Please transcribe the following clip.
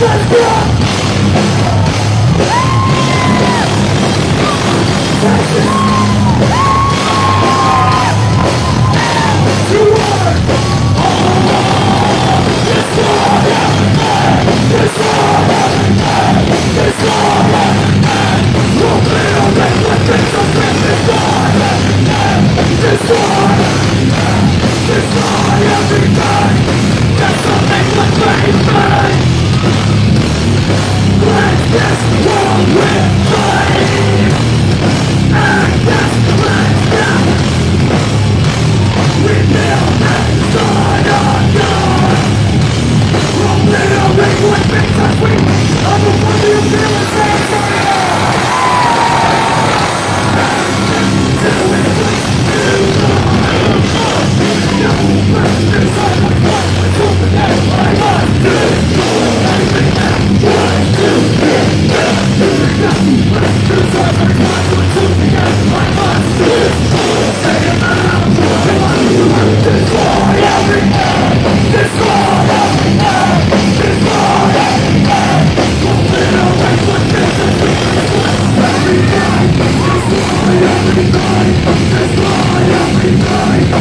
Let's go! Oh!